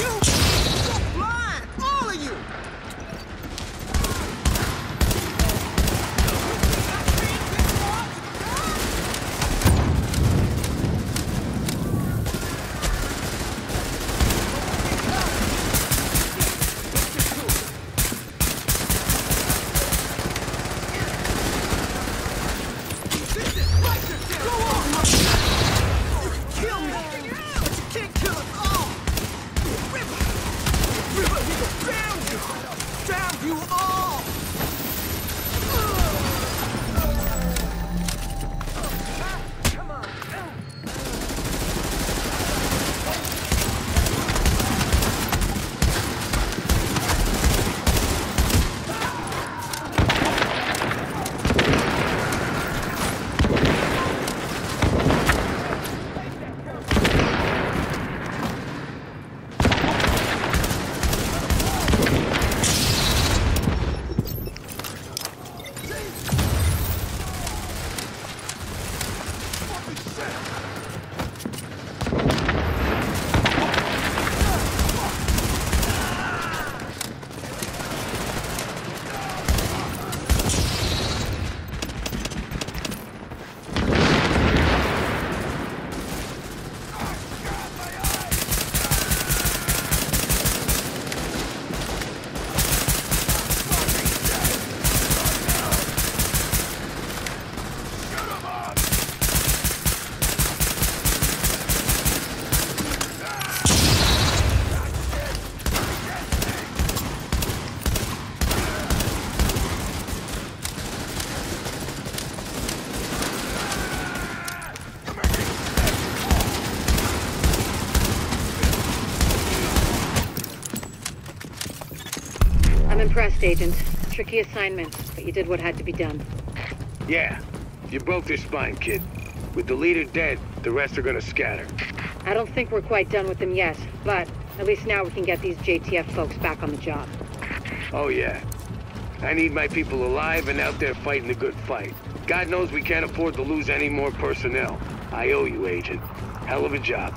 you. I'm impressed, Agent. Tricky assignment, but you did what had to be done. Yeah, you broke their spine, kid. With the leader dead, the rest are gonna scatter. I don't think we're quite done with them yet, but at least now we can get these JTF folks back on the job. Oh yeah. I need my people alive and out there fighting the good fight. God knows we can't afford to lose any more personnel. I owe you, Agent. Hell of a job.